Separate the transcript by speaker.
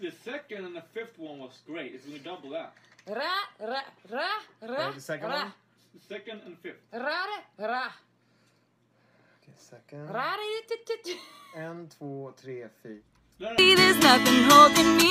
Speaker 1: The second and the fifth one was great. It's gonna double that.
Speaker 2: Ra, ra, ra, ra,
Speaker 3: the second
Speaker 2: ra,
Speaker 3: one?
Speaker 1: The second and fifth.
Speaker 2: ra, ra,
Speaker 3: Okay, second.
Speaker 2: ra,
Speaker 3: En, två, tre, fyra.
Speaker 4: There's nothing holding me